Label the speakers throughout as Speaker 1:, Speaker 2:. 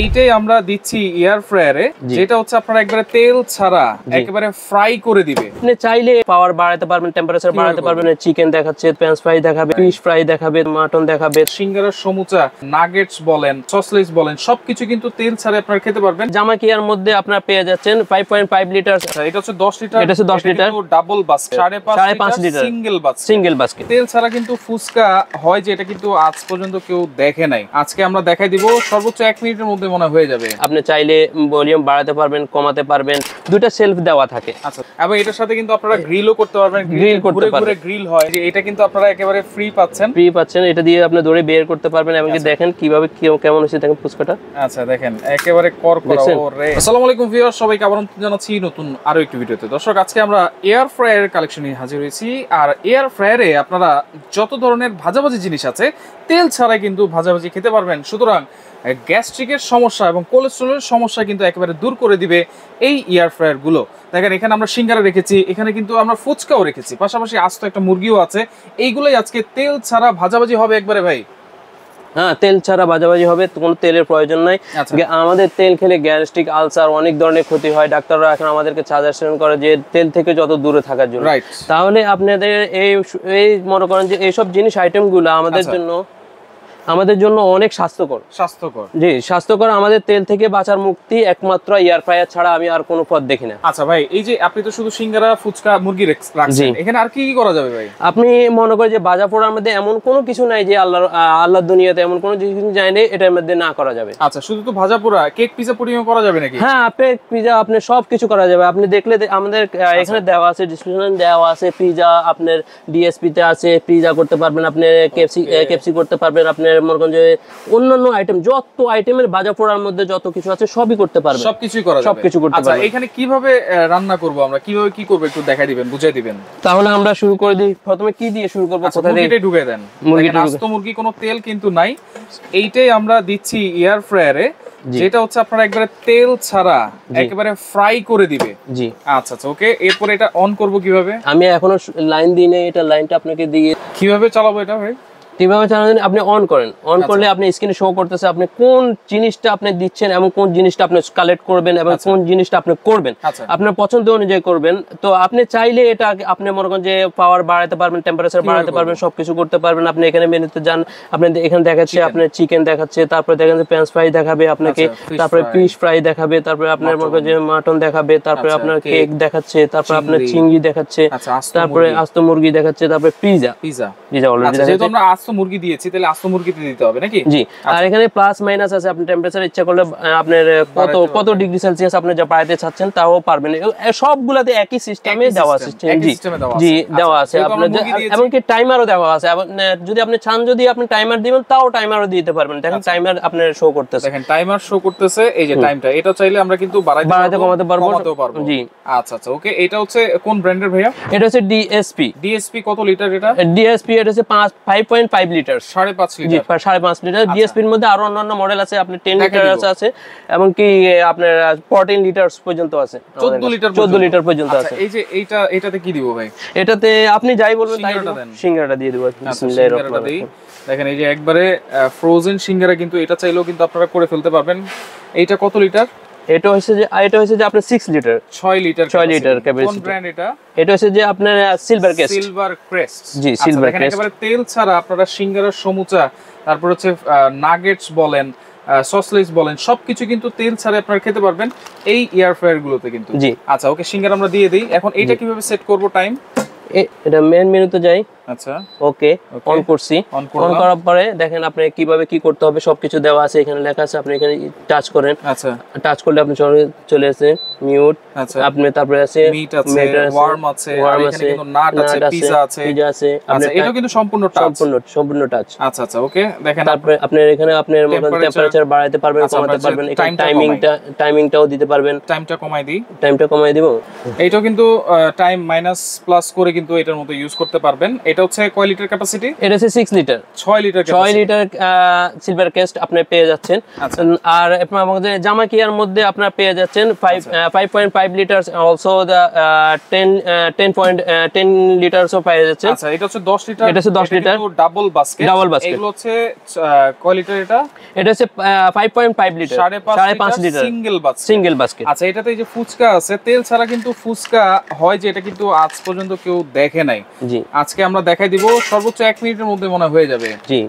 Speaker 1: এইটাই আমরা দিচ্ছি এয়ার ফ্রায়ারে যেটা হচ্ছে আপনারা একবারে তেল ছাড়া একেবারে ফ্রাই করে দিবে।
Speaker 2: আপনি চাইলে পাওয়ার বাড়াতে পারবেন টেম্পারেচার বাড়াতে পারবেন চিকেন দেখাচ্ছে ফ্রেঞ্চ ফ্রাই দেখাবে ফিশ ফ্রাই দেখাবে মাটন দেখাবে।
Speaker 1: সিঙ্গারার সমুচা নাগেটস বলেন সসলেস বলেন সবকিছু কিন্তু তেল ছাড়া আপনারা খেতে পারবেন।
Speaker 2: জামাকিয়ার মধ্যে আপনারা পেয়ে যাচ্ছেন ফাইভ পয়েন্ট ফাইভ লিটার
Speaker 1: আচ্ছা, এটা হচ্ছে 10 লিটার
Speaker 2: এটা হচ্ছে 10 লিটার।
Speaker 1: ডাবল বাস 5.5
Speaker 2: সাড়ে পাঁচ লিটার।
Speaker 1: সিঙ্গেল বাস
Speaker 2: সিঙ্গেল বাস্কেট
Speaker 1: তেল ছাড়া কিন্তু ফুচকা হয় যে এটা কিন্তু আজ পর্যন্ত কেউ দেখে নাই। আজকে আমরা দেখাই দিব সর্বোচ্চ এক মিনিটের মধ্যে মনে হয়ে যাবে।
Speaker 2: আপনি চাইলে ভলিউম বাড়াতে পারবেন কমাতে পারবেন দুটো সেলফ দেওয়া থাকে।
Speaker 1: আচ্ছা এবং এটার সাথে কিন্তু আপনারা গ্রিলও করতে পারবেন গ্রিল
Speaker 2: করতে পারবেন।
Speaker 1: গ্রিল হয়। যে এটা কিন্তু আপনারা একেবারে ফ্রি পাচ্ছেন।
Speaker 2: ফ্রি পাচ্ছেন এটা দিয়ে আপনি দৌড়ে বের করতে পারবেন এবং
Speaker 1: আচ্ছা।
Speaker 2: দেখেন কীভাবে কেমন হচ্ছে দেখেন ফুচকাটা।
Speaker 1: আচ্ছা দেখেন একেবারে কর করা ওরে। আসসালামু আলাইকুম ভিউয়ার সবাইকে আবার জানাচ্ছি নতুন আরও একটি ভিডিওতে। দর্শক আজকে আমরা এয়ার ফ্রায়ার কালেকশন নিয়ে হাজির হয়েছি। আর এয়ার ফ্রায়ারে আপনারা যত ধরনের ভাজাভাজি জিনিস আছে তেল ছাড়াই কিন্তু ভাজাভাজি খেতে পারবেন। সুতরাং গ্যাস্ট্রিকের সমস্যা এবং কোলেস্ট্রলের সমস্যা কিন্তু একেবারে দূর করে দিবে এই এয়ার ফ্রায়ারগুলো দেখেন এখানে আমরা সিঙ্গারা রেখেছি এখানে কিন্তু আমরা ফুচকাও রেখেছি। পাশাপাশি আস্ত একটা মুরগিও আছে। এইগুলোই আজকে তেল ছাড়া ভাজাভাজি হবে একবারে ভাই?
Speaker 2: হ্যাঁ তেল ছাড়া বাজাবাজি হবে তো কোনো তেলের প্রয়োজন নাই।
Speaker 1: আচ্ছা।
Speaker 2: আমাদের তেল খেলে গ্যাস্ট্রিক আলসার অনেক ধরনের ক্ষতি হয়। ডাক্তাররা এখন আমাদেরকে সাজেশন করে যে তেল থেকে যত দূরে থাকার জন্য।
Speaker 1: রাইট
Speaker 2: তাহলে আপনাদের এই এই মনে করেন যে এইসব জিনিস আইটেমগুলো আমাদের
Speaker 1: আচ্ছা।
Speaker 2: জন্য আমাদের জন্য অনেক স্বাস্থ্যকর।
Speaker 1: স্বাস্থ্যকর।
Speaker 2: জি স্বাস্থ্যকর আমাদের তেল থেকে বাঁচার মুক্তি একমাত্র এয়ার ফ্রায়ার ছাড়া আমি আর কোনো পথ দেখি না।
Speaker 1: আচ্ছা ভাই এই যে আপনি তো শুধু সিঙ্গারা ফুচকা মুরগি রাখছেন এখানে আর কি কি করা যাবে ভাই?
Speaker 2: আপনি মনে করেন যে বাজা পোড়ার মধ্যে এমন কোনো কিছু নাই যে আল্লাহর আহ, আল্লাহর দুনিয়াতে এমন কোনো জিনিস যায় নেই এটার মধ্যে না করা যাবে।
Speaker 1: আচ্ছা শুধু তো ভাজা পোড়া কেক পিজা পুডিং করা যাবে নাকি?
Speaker 2: হ্যাঁ আপনি পিজা আপনি সব কিছু করা যাবে। আপনি দেখলে আমাদের এখানে দেওয়া আছে ডিসক্রিপশন দেওয়া আছে পিজা আপনার ডিএসপি তে আছে পিজা করতে পারবেন আপনি কেএফসি কেএফসি করতে পারবেন আপনি মনে করেন যে অন্যান্য আইটেম যত আইটেমের পোড়ার মধ্যে যত কিছু আছে সবই করতে
Speaker 1: সবকিছুই করা যাবে।
Speaker 2: সবকিছু করতে
Speaker 1: আচ্ছা এখানে কীভাবে রান্না করব আমরা? কীভাবে কি করব একটু দেখাই দিবেন বুঝাই দিবেন?
Speaker 2: তাহলে আমরা শুরু করে দিই। প্রথমে কি দিয়ে শুরু করব?
Speaker 1: আচ্ছা
Speaker 2: কোথা থেকে
Speaker 1: ঢুকে দেন।
Speaker 2: মুরগিটা
Speaker 1: আস্ত মুরগি কোনো তেল কিন্তু নাই। এইটাই আমরা দিচ্ছি এয়ার ফ্রায়ারে যেটা হচ্ছে আপনারা একবারে তেল ছাড়া একেবারে ফ্রাই করে দিবে।
Speaker 2: জি।
Speaker 1: আচ্ছা আচ্ছা ওকে এরপর এটা অন করব কীভাবে?
Speaker 2: আমি এখনও লাইন দিই এটা লাইনটা আপনাকে দিয়ে
Speaker 1: কীভাবে চালাবো এটা ভাই?
Speaker 2: আপনি অন করেন। অন করলে আপনি স্ক্রিনে শো করতেছে আপনি কোন জিনিসটা আপনি দিচ্ছেন এবং কোন জিনিসটা আপনি কালেক্ট করবেন এবং কোন জিনিসটা আপনি করবেন।
Speaker 1: আচ্ছা।
Speaker 2: আপনার পছন্দ অনুযায়ী করবেন। তো আপনি চাইলে এটা আপনি মনে করেন যে পাওয়ার বাড়াতে পারবেন টেম্পারেচার বাড়াতে পারবেন সবকিছু করতে পারবেন। আপনি এখানে মেনুতে যান আপনি এখানে দেখাচ্ছে আপনার চিকেন দেখাচ্ছে তারপরে দেখেন যে ফ্রেঞ্চ ফ্রাই দেখাবে আপনাকে
Speaker 1: আচ্ছা,
Speaker 2: তারপরে। ফিশ ফ্রাই দেখাবে তারপরে আপনার মনে করেন যে মাটন দেখাবে তারপরে
Speaker 1: আচ্ছা,
Speaker 2: আপনার কেক দেখাচ্ছে তারপরে আপনার
Speaker 1: চিংড়ি।
Speaker 2: দেখাচ্ছে
Speaker 1: আচ্ছা
Speaker 2: তারপরে আস্ত মুরগি দেখাচ্ছে তারপরে পিজা
Speaker 1: পিজা
Speaker 2: পিজা অলরেডি
Speaker 1: আচ্ছা আমরা আস্ত মুরগি দিয়েছি তাহলে আস্ত মুরগিতে দিতে হবে নাকি?
Speaker 2: জি আর এখানে প্লাস মাইনাস আছে আপনি টেম্পারেচার ইচ্ছা করলে আপনার কত কত ডিগ্রি সেলসিয়াস আপনি যা বাড়াতে চাচ্ছেন তাও পারবেন সবগুলাতে একই সিস্টেমে দেওয়া সিস্টেম জি।
Speaker 1: দেওয়া
Speaker 2: জি
Speaker 1: আছে। আচ্ছা,
Speaker 2: দেওয়া আছে আপনার এমনকি টাইমারও দেওয়া আছে। যদি আপনি চান যদি আপনি টাইমার দিবেন তাও টাইমারও দিতে পারবেন। দেখেন
Speaker 1: আচ্ছা।
Speaker 2: টাইমার আপনার শো করতেছে।
Speaker 1: দেখেন টাইমার শো করতেছে এই যে টাইমটা এটা চাইলে আমরা কিন্তু বাড়াইতে
Speaker 2: কমাতে পারব। জি।
Speaker 1: আচ্ছা আচ্ছা ওকে এটা হচ্ছে কোন ব্র্যান্ডের ভাইয়া?
Speaker 2: এটা হচ্ছে ডিএসপি
Speaker 1: ডিএসপি কত লিটার এটা?
Speaker 2: ডিএসপি এটা হচ্ছে পাঁচ ফাইভ লিটার।
Speaker 1: সাড়ে পাঁচ লিটার।
Speaker 2: সাড়ে পাঁচ লিটার। ডিএসপির মধ্যে আরও অন্যান্য মডেল আছে আপনি টেন লিটার আছে আহ, আপনার ফোরটিন লিটার পর্যন্ত আছে
Speaker 1: চোদ্দ লিটার
Speaker 2: চোদ্দ লিটার পর্যন্ত
Speaker 1: আচ্ছা
Speaker 2: আছে।
Speaker 1: এই যে এইটা এটাতে কি দিব ভাই?
Speaker 2: এটাতে আপনি যাই বলবেন তাই
Speaker 1: সিঙ্গারাটা
Speaker 2: দিব। দিয়ে দেবো।
Speaker 1: আচ্ছা।
Speaker 2: রহিম।
Speaker 1: দেখেন এই যে একবারে ফ্রোজেন সিঙ্গারা কিন্তু এটা চাইলেও কিন্তু আপনারা করে ফেলতে পারবেন। এইটা কত লিটার?
Speaker 2: এটা হচ্ছে যে এটা হচ্ছে যে আপনার সিক্স লিটার
Speaker 1: ছয় লিটার
Speaker 2: ছয় লিটার
Speaker 1: কোন ব্র্যান্ড এটা?
Speaker 2: এটা হচ্ছে যে আপনার সিলভার কেস
Speaker 1: সিলভার ক্রেস্ট
Speaker 2: জি, Silver Crest।
Speaker 1: একেবারে তেল ছাড়া আপনারা সিঙ্গারার সমুচা তারপর হচ্ছে নাগেটস বলেন সসলেস বলেন সবকিছু কিন্তু তেল ছাড়া আপনারা খেতে পারবেন এই এয়ার ফ্রায়ার গুলোতে কিন্তু।
Speaker 2: জি।
Speaker 1: আচ্ছা ওকে সিঙ্গারা আমরা দিয়ে দিই। এখন এইটা কীভাবে সেট করব টাইম
Speaker 2: এটা মেন মেনুতে যাই।
Speaker 1: আচ্ছা।
Speaker 2: ওকে অন করছি। অন করার পরে দেখেন আপনি কীভাবে কি করতে হবে সবকিছু দেওয়া আছে এখানে লেখা আছে আপনি এখানে টাচ করেন।
Speaker 1: আচ্ছা।
Speaker 2: টাচ করলে আপনি চলে চলে আসে মিউট
Speaker 1: আচ্ছা।
Speaker 2: আপনি তারপরে আছে
Speaker 1: মিট আছে ওয়ার্ম আছে
Speaker 2: ওয়ার্ম আছে
Speaker 1: নাট আছে পিজা আছে
Speaker 2: পিজা আছে আপনি
Speaker 1: আচ্ছা কিন্তু সম্পূর্ণ টাচ
Speaker 2: সম্পূর্ণ সম্পূর্ণ টাচ
Speaker 1: আচ্ছা আচ্ছা ওকে দেখেন
Speaker 2: তারপরে আপনার এখানে আপনার
Speaker 1: Temperature-
Speaker 2: টেম্পারেচার বাড়াতে পারবেন
Speaker 1: আচ্ছা,
Speaker 2: কমাতে পারবেন টাইমিংটা টাইমিংটাও দিতে পারবেন।
Speaker 1: টাইমটা কমাই দিই।
Speaker 2: টাইমটা কমাই দিব।
Speaker 1: এইটাও কিন্তু টাইম মাইনাস প্লাস করে কিন্তু এটার মতো ইউজ করতে পারবেন। এটা হচ্ছে কয় লিটার ক্যাপাসিটি
Speaker 2: এটা হচ্ছে সিক্স লিটার
Speaker 1: ছয় লিটার
Speaker 2: ছয় লিটার সিলভার কেস্ট আপনি পেয়ে যাচ্ছেন।
Speaker 1: আচ্ছা।
Speaker 2: আর আমাদের জামা কিয়ার মধ্যে আপনার পেয়ে যাচ্ছেন five five point five litre also ten ten point ten লিটারসও পেয়ে যাচ্ছেন।
Speaker 1: আচ্ছা এটা হচ্ছে 10 লিটার
Speaker 2: এটা হচ্ছে 10 litre.
Speaker 1: Double basket
Speaker 2: Double basket।
Speaker 1: এগুলো হচ্ছে কয় লিটার এটা?
Speaker 2: এটা হচ্ছে ফাইভ পয়েন্ট ফাইভ লিটার
Speaker 1: সাড়ে
Speaker 2: সাড়ে পাঁচ
Speaker 1: পাঁচ
Speaker 2: litre
Speaker 1: single basket
Speaker 2: single basket
Speaker 1: আচ্ছা এটাতে এই যে ফুচকা আছে তেল ছাড়া কিন্তু ফুচকা হয় যে এটা কিন্তু আজ পর্যন্ত কেউ দেখে নাই।
Speaker 2: জি।
Speaker 1: আজকে আমরা দেখাই দিব। সর্বোচ্চ এক মিনিটের মধ্যে মনে হয়ে যাবে।
Speaker 2: জি।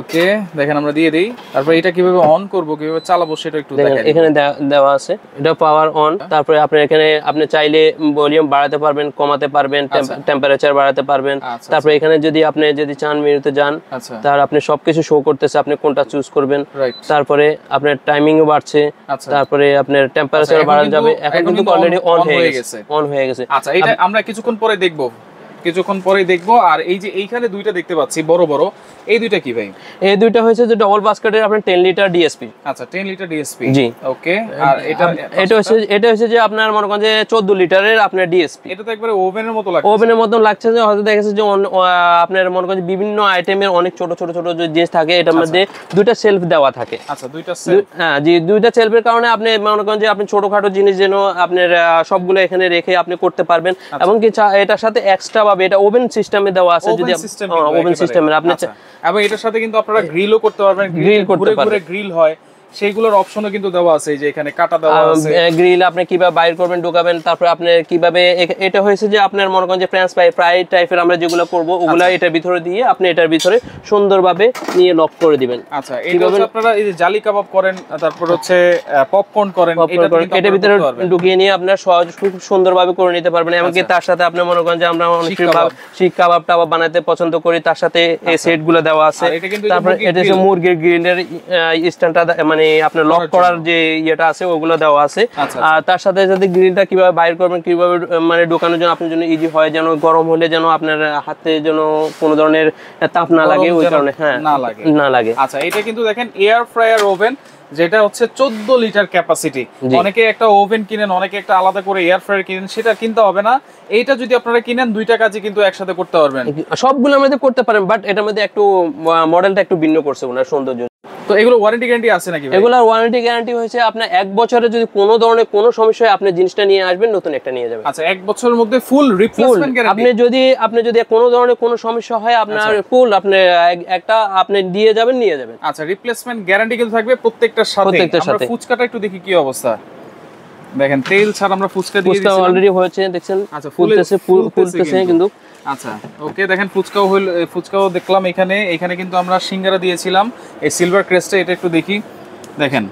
Speaker 1: ওকে দেখেন আমরা দিয়ে দিই। তারপর এটা কীভাবে অন করব কীভাবে চালাবো সেটা একটু
Speaker 2: দেখেন এখানে দেওয়া আছে। এটা পাওয়ার অন তারপরে আপনি এখানে আপনি চাইলে ভলিউম বাড়াতে পারবেন কমাতে পারবেন টেম্পারেচার বাড়াতে পারবেন।
Speaker 1: আচ্ছা,
Speaker 2: তারপরে এখানে যদি আপনি যদি চান মেনুতে যান
Speaker 1: আচ্ছা।
Speaker 2: তার আপনি সবকিছু শো করতেছে আপনি কোনটা চুজ করবেন। তারপরে আপনার টাইমিংও বাড়ছে।
Speaker 1: আচ্ছা।
Speaker 2: তারপরে আপনার টেম্পারেচার বাড়ানো যাবে। এখন কিন্তু অলরেডি অন হয়ে গেছে। অন হয়ে গেছে।
Speaker 1: আচ্ছা এটা আমরা কিছুক্ষণ পরে দেখব। কিছুক্ষণ পরে দেখব। আর এই যে এইখানে দুইটা দেখতে পাচ্ছি বড় বড়। এই দুইটা কি ভাই?
Speaker 2: এই দুইটা হয়েছে যে ডবল বাস্কেটের আপনার টেন লিটার ডিএসপি
Speaker 1: আচ্ছা 10 লিটার ডিএসপি
Speaker 2: জি।
Speaker 1: ওকে আর এটা
Speaker 2: এটা হচ্ছে এটা হচ্ছে যে আপনার মনে করেন যে চোদ্দ লিটারের আপনার ডিএসপি
Speaker 1: এটা তো একবারে ওভেনের মতো লাগছে।
Speaker 2: ওভেনের মতন লাগছে যে হয়তো দেখা যাচ্ছে যে আপনার মনে করেন বিভিন্ন আইটেমের অনেক ছোট ছোট ছোট যে জিনিস থাকে এটার মধ্যে দুইটা সেলফ দেওয়া থাকে।
Speaker 1: আচ্ছা দুইটা সেল
Speaker 2: দু- হ্যাঁ জি দুইটা সেলফের কারণে আপনি মনে করেন যে আপনি ছোটখাটো জিনিস যেন আপনার সবগুলো এখানে রেখে আপনি করতে পারবেন। এবং কি এটার সাথে এক্সট্রা ভাবে এটা ওভেন সিস্টেমে দেওয়া আছে যদি
Speaker 1: ওভেন সিস্টেমে
Speaker 2: ওভেন সিস্টেমের আপনি
Speaker 1: আচ্ছা। এবং এটার সাথে কিন্তু আপনারা গ্রিলও করতে পারবেন গ্রিল
Speaker 2: করতে পারবেন।
Speaker 1: গ্রিল হয় সেইগুলোর অপশনও কিন্তু দেওয়া আছে এই যে এখানে কাটা দেওয়া আছে
Speaker 2: গ্রিল আপনি কীভাবে বাইর করবেন ঢোকাবেন তারপর আপনি কীভাবে এটা হয়েছে যে আপনার মনে করেন যে ফ্রেঞ্চ ফ্রাই ফ্রাই টাইপের আমরা যেগুলো করব ওগুলা
Speaker 1: আচ্ছা।
Speaker 2: এটার ভিতরে দিয়ে আপনি এটার ভিতরে সুন্দরভাবে নিয়ে লক করে দিবেন
Speaker 1: আচ্ছা এটা হচ্ছে আপনারা এই যে জালি কাবাব করেন তারপর হচ্ছে পপকর্ন করেন এটা
Speaker 2: এটার ভিতরে ঢুকিয়ে নিয়ে আপনার সহজ খুব সুন্দরভাবে করে নিতে পারবেন এমনকি
Speaker 1: আচ্ছা।
Speaker 2: তার সাথে আপনি মনে করেন যে আমরা অনেক
Speaker 1: শিক কাবাব।
Speaker 2: শিক কাবাব টাবাব বানাতে পছন্দ করি তার সাথে এই সেটগুলো দেওয়া আছে
Speaker 1: আর এটা যে
Speaker 2: তারপর
Speaker 1: মুরগির
Speaker 2: এটা হচ্ছে। মুরগির গ্রিলের স্ট্যান্ডটা মানে আপনার লক
Speaker 1: করার
Speaker 2: যে ইয়েটা আছে ওগুলো দেওয়া আছে।
Speaker 1: আচ্ছা,
Speaker 2: আর তার সাথে সাথে গ্রিলটা কীভাবে বাইর করবেন কীভাবে মানে ঢোকানোর জন্য আপনার জন্য ইজি হয় যেন গরম হলে যেন আপনার হাতে যেন কোনো ধরনের তাপ না লাগে ওই কারণে হ্যাঁ
Speaker 1: না লাগে।
Speaker 2: না লাগে।
Speaker 1: আচ্ছা এটা কিন্তু দেখেন এয়ার ফ্রায়ার ওভেন যেটা হচ্ছে চোদ্দ লিটার ক্যাপাসিটি অনেকে একটা ওভেন কিনেন অনেকে একটা আলাদা করে এয়ার ফ্রায়ার কিনেন সেটা কিনতে হবে না। এইটা যদি আপনারা কিনেন দুইটা কাজই কিন্তু একসাথে করতে পারবেন।
Speaker 2: সবগুলো আমাদের করতে পারেন বাট এটার মধ্যে একটু মডেলটা একটু ভিন্ন করছে ওনার সৌন্দর্য।
Speaker 1: তো এগুলো ওয়ারেন্টি গ্যারান্টি আছে নাকি
Speaker 2: এগুলোর ওয়ারেন্টি গ্যারান্টি হয়েছে আপনার এক বছরে যদি কোনো ধরনের কোনো সমস্যা হয় আপনি জিনিসটা নিয়ে আসবেন নতুন একটা নিয়ে যাবেন।
Speaker 1: আচ্ছা এক বছরের মধ্যে ফুল রিপ্লেসমেন্ট গ্যারান্টি
Speaker 2: আপনি যদি আপনি যদি কোনো ধরনের কোনো সমস্যা হয় আপনার
Speaker 1: আচ্ছা।
Speaker 2: ফুল আপনি একটা আপনি দিয়ে যাবেন নিয়ে যাবেন।
Speaker 1: আচ্ছা রিপ্লেসমেন্ট গ্যারান্টি কিন্তু থাকবে প্রত্যেকটার সাথে।
Speaker 2: প্রত্যেকটার সাথে।
Speaker 1: ফুচকাটা একটু দেখি কি অবস্থা। দেখেন তেল ছাড়া আমরা ফুচকা দিয়ে
Speaker 2: ফুচকা অলরেডি হয়েছে দেখছেন?
Speaker 1: আচ্ছা,
Speaker 2: ফুলতেছে
Speaker 1: ফুলতেছে কিন্তু। আচ্ছা ওকে দেখেন ফুচকাও হইল ফুচকাও দেখলাম এখানে। এখানে কিন্তু আমরা সিঙ্গারা দিয়েছিলাম। এই সিলভার ক্রেস্টে এটা একটু দেখি। দেখেন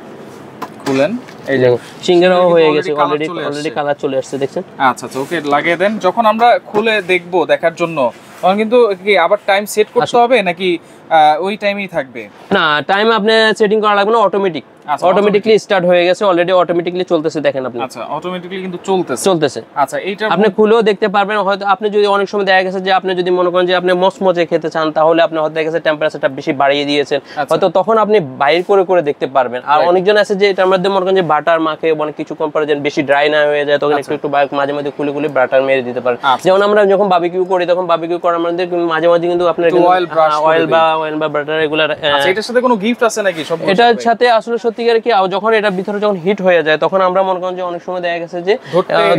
Speaker 1: খুলেন। এই যে
Speaker 2: সিঙ্গারাও হয়ে গেছে অলরেডি অলরেডি কালার চলে আসছে। দেখছেন?
Speaker 1: আচ্ছা আচ্ছা ওকে লাগিয়ে দেন। যখন আমরা খুলে দেখব দেখার জন্য তখন কিন্তু কি আবার টাইম সেট করতে হবে নাকি ওই টাইমেই থাকবে?
Speaker 2: না টাইম আপনি সেটিং করা লাগবে না অটোমেটিক
Speaker 1: আচ্ছা,
Speaker 2: অটোমেটিকলি স্টার্ট হয়ে গেছে অলরেডি অটোমেটিকলি চলতেছে দেখেন আপনি।
Speaker 1: আচ্ছা অটোমেটিক্যালি কিন্তু চলতেছে।
Speaker 2: চলতেছে।
Speaker 1: আচ্ছা এইটা
Speaker 2: আপনি খুলেও দেখতে পারবেন হয়তো আপনি যদি অনেক সময় দেখা গেছে যে আপনি যদি মনে করেন যে আপনি মচমচে খেতে চান তাহলে আপনি হয়তো দেখা গেছে টেম্পারেচারটা বেশি বাড়িয়ে দিয়েছেন।
Speaker 1: আচ্ছা।
Speaker 2: হয়তো তখন আপনি বাইর করে করে দেখতে পারবেন। আর অনেকজন আছে যে এটার মধ্যে মনে করেন যে বাটার মাখে অনেক কিছু কম্পারিজন বেশি ড্রাই না হয়ে যায় তখন একটু একটু বা- মাঝে মাঝে খুলে খুলে বাটার মেরে দিতে পারেন।
Speaker 1: আচ্ছা।
Speaker 2: যেমন আমরা যখন বাবিকিউ করি তখন বাবিকিউ করার মধ্যে মাঝে মাঝে কিন্তু আপনার
Speaker 1: একটু
Speaker 2: অয়েল বা অয়েল বা বাটার এগুলা
Speaker 1: আচ্ছা এটার সাথে কোনো গিফট আছে নাকি সব
Speaker 2: এটার সাথে আসলে সত্যিকার কি যখন এটা ভিতরে যখন হিট হয়ে যায় তখন আমরা মনে করেন যে অনেক সময় দেখা গেছে যে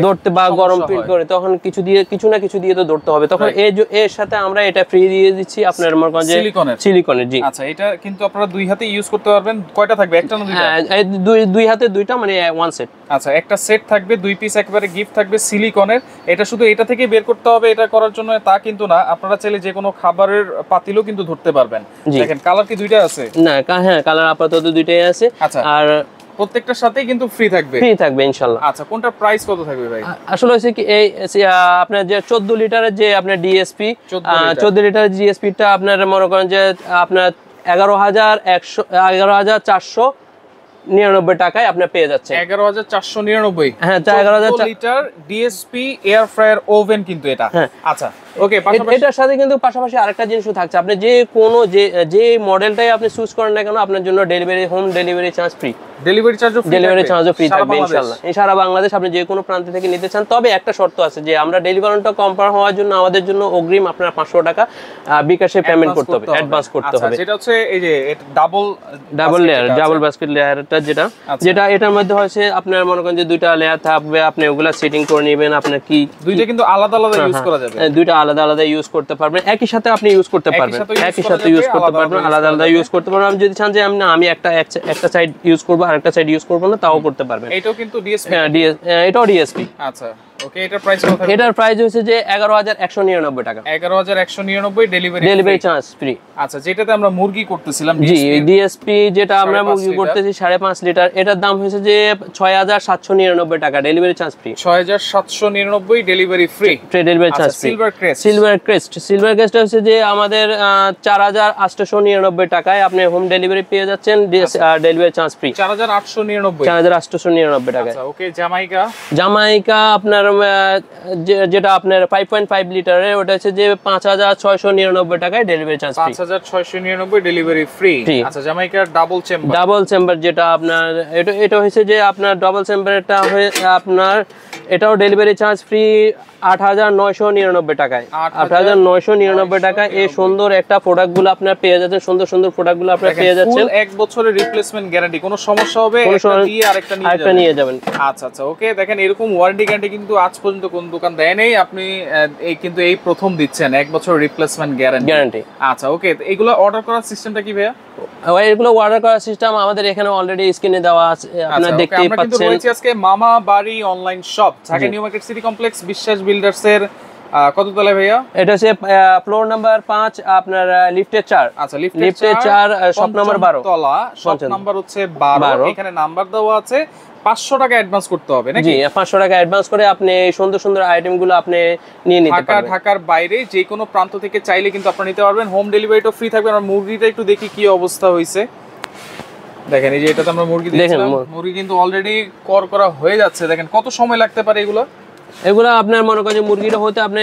Speaker 1: ধরতে
Speaker 2: বা গরম ফিল করে তখন কিছু দিয়ে কিছু না কিছু দিয়ে তো ধরতে হবে। তখন এই যে- এর সাথে আমরা এটা ফ্রি দিয়ে দিচ্ছি আপনার মনে করেন যে
Speaker 1: সিলিকনের
Speaker 2: সিলিকনের জি।
Speaker 1: আচ্ছা এটা কিন্তু আপনারা দুই হাতে ইউজ করতে পারবেন। কয়টা থাকবে? একটা না দুইটা?
Speaker 2: হ্যাঁ, দুই দুই হাতে দুইটা মানে ওয়ান সেট
Speaker 1: আচ্ছা একটা সেট থাকবে দুই পিস একবারে গিফট থাকবে সিলিকনের এটা শুধু এটা থেকে বের করতে হবে এটা করার জন্য তা কিন্তু না। আপনারা চাইলে যে কোনো খাবারের পাতিলও কিন্তু ধরতে পারবেন। দেখেন কালার কি দুইটা আছে?
Speaker 2: না হ্যাঁ কালার আপাতত দুইটাই আছে।
Speaker 1: আচ্ছা।
Speaker 2: আর
Speaker 1: প্রত্যেকটার সাথেই কিন্তু ফ্রি থাকবে।
Speaker 2: ফ্রি থাকবে ইনশাআল্লাহ
Speaker 1: আচ্ছা কোনটা প্রাইস কত থাকবে ভাই?
Speaker 2: আসলে হচ্ছে কি এই আপনার যে চোদ্দ লিটারের যে আপনার ডিএসপি
Speaker 1: 14 লিটার।
Speaker 2: ডিএসপিটা আপনার মনে করেন যে আপনার এগারো হাজার একশো এগারো হাজার চারশো নিরানব্বই টাকায় আপনি পেয়ে যাচ্ছেন।
Speaker 1: এগারো হাজার চারশো নিরানব্বই।
Speaker 2: হ্যাঁ এগারো হাজার
Speaker 1: litre DSP air fryer oven কিন্তু এটা।
Speaker 2: হ্যাঁ।
Speaker 1: আচ্ছা ওকে
Speaker 2: এটার সাথে কিন্তু পাশাপাশি আরেকটা জিনিসও থাকছে। আপনি যে কোনো যে যে মডেলটাই আপনি চুজ করেন না কেন আপনার জন্য delivery home delivery charge free
Speaker 1: delivery চার্জও
Speaker 2: ডেলিভারি চার্জও ফ্রি থাকবে। ইনশাল্লাহ এই সারা বাংলাদেশ। আপনি যে কোনো প্রান্ত থেকে নিতে চান তবে একটা শর্ত আছে যে আমরা ডেলিভারিটা কম্পার হওয়ার জন্য আমাদের জন্য অগ্রিম আপনার পাঁচশো টাকা বিকাশে পেমেন্ট করতে হবে অ্যাডভান্স করতে হবে।
Speaker 1: যেটা হচ্ছে এই যে double
Speaker 2: double layer double basket লেয়ারটা যেটা
Speaker 1: আচ্ছা।
Speaker 2: যেটা এটার মধ্যে হচ্ছে আপনার মনে করেন যে দুইটা লেয়ার থাকবে আপনি ওগুলা সেটিং করে নেবেন আপনার কি
Speaker 1: দুইটা কিন্তু আলাদা আলাদা ইউজ করা যাবে।
Speaker 2: দুইটা আলাদা আলাদা ইউজ করতে পারবেন একই সাথে আপনি ইউজ করতে পারবেন একই সাথে ইউজ করতে পারবেন
Speaker 1: আলাদা
Speaker 2: আলাদা আলাদা ইউজ করতে পারবেন। আমি যদি চান যে আমি আমি একটা একটা সাইড ইউজ করব আর একটা সাইড ইউজ করব না তাও করতে পারবেন।
Speaker 1: এটাও কিন্তু ডিএসপি
Speaker 2: হ্যাঁ ডিএস এটাও ডিএসপি
Speaker 1: আচ্ছা। ওকে এটার প্রাইস কত?
Speaker 2: এটার প্রাইস হচ্ছে যে এগারো হাজার একশো নিরানব্বই টাকা।
Speaker 1: এগারো হাজার একশো নিরানব্বই ডেলিভারি
Speaker 2: ডেলিভারি চার্জ ফ্রি
Speaker 1: আচ্ছা যেটাতে আমরা মুরগি করতেছিলাম
Speaker 2: জি ডিএসপি যেটা আমরা মুরগি করতেছি সাড়ে পাঁচ লিটার এটার দাম হয়েছে যে ছয় হাজার সাতশো নিরানব্বই টাকা ডেলিভারি চার্জ ফ্রি
Speaker 1: ছয় হাজার সাতশো নিরানব্বই delivery free
Speaker 2: delivery charge free
Speaker 1: Silver Crest
Speaker 2: Silver Crest Silver Crest হচ্ছে যে আমাদের চার হাজার আটশোশো নিরানব্বই টাকায় আপনি হোম ডেলিভারি পেয়ে যাচ্ছেন ডেলিভারি চার্জ ফ্রি
Speaker 1: চার হাজার আটশো নিরানব্বই।
Speaker 2: হাজার আটশোশো নিরানব্বই টাকায়।
Speaker 1: আচ্ছা ওকে জামাইকা?
Speaker 2: জামাইকা আপনার যেটা আপনার ফাইভ পয়েন্ট ফাইভ লিটারের ওটা হচ্ছে যে পাঁচ হাজার ছয়শো নিরানব্বই টাকায় ডেলিভারি চার্জ
Speaker 1: পাঁচ হাজার ছয়শো নিরানব্বই ডেলিভারি ফ্রি। আচ্ছা জামাইকার ডাবল চেম্বার
Speaker 2: ডাবল চেম্বার যেটা আপনার এটা এটা হয়েছে যে আপনার ডাবল চেম্বারটা হয়ে আপনার এটাও ডেলিভারি চার্জ ফ্রি আট হাজার নয়শো নিরানব্বই টাকায়।
Speaker 1: আট
Speaker 2: হাজার নয়শো নিরানব্বই টাকায় এই সুন্দর একটা প্রোডাক্টগুলো আপনার পেয়ে যাচ্ছেন সুন্দর সুন্দর প্রোডাক্টগুলো আপনার পেয়ে যাচ্ছেন।
Speaker 1: এক বছরের রিপ্লেসমেন্ট গ্যারান্টি কোনো সমস্যা হবে আরেকটা। নিয়ে যাবেন। আচ্ছা আচ্ছা ওকে দেখেন এরকম ওয়ারেন্টি গ্যারান্টি কিন্তু আজ পর্যন্ত কোন দোকান দেয় নেই আপনি এই কিন্তু এই প্রথম দিচ্ছেন এক বছর রিপ্লেসমেন্ট গ্যারান্টি
Speaker 2: গ্যারান্টি
Speaker 1: আচ্ছা ওকে এগুলো অর্ডার করার সিস্টেমটা কি ভাইয়া?
Speaker 2: এগুলো অর্ডার করার সিস্টেম আমাদের এখানে অলরেডি স্ক্রিনে দেওয়া আছে আপনারা
Speaker 1: আচ্ছা, okay,
Speaker 2: দেখতেই পাচ্ছেন।
Speaker 1: আজকে Mama Bari online shop Dhaka New Market City Complex Biswas Builders এর কত তলায় ভাইয়া?
Speaker 2: এটা হচ্ছে ফ্লোর নাম্বার পাঁচ আপনার লিফটের চার।
Speaker 1: আচ্ছা লিফট
Speaker 2: লিফটের চার শপ নাম্বার বারো।
Speaker 1: তলা শপ। নাম্বার হচ্ছে বারো
Speaker 2: বারো।
Speaker 1: এখানে নাম্বার দেওয়া আছে। পাঁচশো টাকা অ্যাডভান্স করতে হবে নাকি?
Speaker 2: পাঁচশো টাকা অ্যাডভান্স করে আপনি সুন্দর সুন্দর আইটেমগুলো আপনি নিয়ে নিতে পারবেন।
Speaker 1: ঢাকার বাইরে যে কোনো প্রান্ত থেকে চাইলে কিন্তু আপনি নিতে পারবেন। হোম ডেলিভারিটা ফ্রি থাকবে। আর মুরগিটা একটু দেখি কি অবস্থা হয়েছে। দেখেন এই যে এটা তো আমরা মুরগি
Speaker 2: দেখেন
Speaker 1: মুরগি কিন্তু অলরেডি কর করা হয়ে যাচ্ছে। দেখেন কত সময় লাগতে পারে এগুলো?
Speaker 2: এগুলো আপনার মনে করেন মুরগিটা হতে আপনি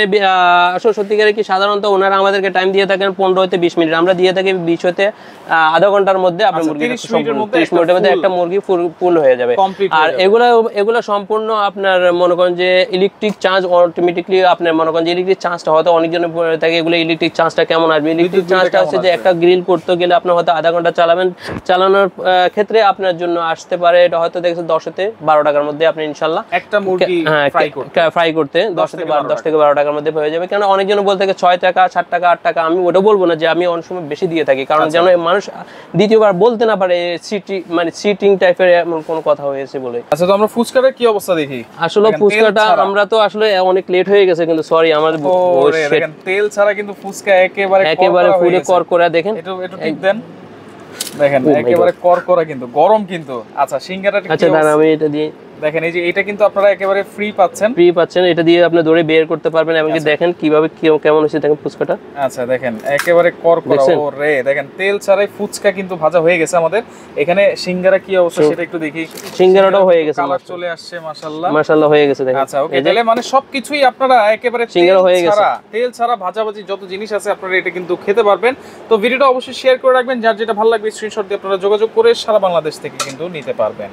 Speaker 2: আসলে সত্যিকারে কি সাধারণত ওনারা আমাদেরকে টাইম দিয়ে থাকেন পনেরো হতে বিশ মিনিট। আমরা দিয়ে থাকি বিশ হতে আধা ঘণ্টার মধ্যে আপনি
Speaker 1: আচ্ছা,
Speaker 2: মুরগিটা
Speaker 1: 30 মিনিটের মধ্যে
Speaker 2: ত্রিশ মিনিটের মধ্যে একটা মুরগি ফুল হয়ে যাবে। আর এগুলো এগুলো সম্পূর্ণ আপনার মনে করেন যে ইলেকট্রিক চার্জ অটোমেটিকলি আপনার মনে করেন যে ইলেকট্রিক চার্জটা হয়তো অনেকজনের থাকে এগুলো ইলেকট্রিক চার্জটা কেমন আসবে? ইলেকট্রিক চার্জটা হচ্ছে যে একটা গ্রিল করতে গেলে আপনার হয়তো আধা ঘণ্টা চালাবেন চালানোর ক্ষেত্রে আপনার জন্য আসতে পারে এটা হয়তো দেখছেন দশ থেকে বারো টাকার মধ্যে আপনি ইনশাল্লাহ
Speaker 1: একটা মুরগি
Speaker 2: হ্যাঁ
Speaker 1: ফ্রাই করতে
Speaker 2: দশ থেকে বারো দশ থেকে বারো টাকার মধ্যে হয়ে যাবে। কারণ অনেকজন বলতে থাকে ছয় টাকা সাত টাকা আট টাকা আমি ওটা বলব না যে আমি অনেক সময় বেশি দিয়ে থাকি। কারণ
Speaker 1: আচ্ছা।
Speaker 2: যেন মানুষ দ্বিতীয়বার বলতে না পারে সিটি মানে সিটিং টাইপের এমন কোনো কথা হয়েছে বলে।
Speaker 1: আচ্ছা তো আমরা ফুচকাটার কি অবস্থা দেখি?
Speaker 2: আসলে ফুচকাটা আমরা তো আসলে অনেক লেট হয়ে গেছে কিন্তু সরি আমাদের
Speaker 1: ও
Speaker 2: ও
Speaker 1: রে,
Speaker 2: shit,
Speaker 1: দেখেন তেল ছাড়া কিন্তু ফুচকা একেবারে
Speaker 2: একেবারে ফুলে কর করে দেখেন।
Speaker 1: একটু একটু টিপ দেন। দেখেন
Speaker 2: Oh
Speaker 1: একেবারে কড়কড়া কিন্তু গরম কিন্তু। আচ্ছা সিঙ্গারাটা
Speaker 2: আচ্ছা
Speaker 1: অবস্থা?
Speaker 2: আমি এটা দিয়ে
Speaker 1: দেখেন এই যে এটা কিন্তু আপনারা একেবারে ফ্রি পাচ্ছেন।
Speaker 2: ফ্রি পাচ্ছেন এটা দিয়ে আপনি ধরে বের করতে পারবেন এবং
Speaker 1: আচ্ছা।
Speaker 2: দেখেন কীভাবে কি- কেমন হচ্ছে দেখেন ফুচকাটা।
Speaker 1: আচ্ছা দেখেন একেবারে? ও রে দেখেন তেল ছাড়াই ফুচকা কিন্তু ভাজা হয়ে গেছে আমাদের। এখানে সিঙ্গারা কি অবস্থা সেটা একটু দেখি।
Speaker 2: সিঙ্গারাটাও হয়ে গেছে
Speaker 1: কালার চলে আসছে মাশাআল্লাহ।
Speaker 2: মাশাআল্লাহ হয়ে গেছে দেখেন।
Speaker 1: আচ্ছা ওকে তাহলে মানে সবকিছুই আপনারা একেবারে
Speaker 2: সিঙ্গারা হয়ে গেছে।
Speaker 1: ছাড়া তেল ছাড়া ভাজাভাজি যত জিনিস আছে আপনারা এটা কিন্তু খেতে পারবেন। তো ভিডিওটা অবশ্যই শেয়ার করে রাখবেন। যার যেটা ভালো লাগবে স্ক্রিনশট দিয়ে আপনারা যোগাযোগ করে সারা বাংলাদেশ থেকে কিন্তু নিতে পারবেন।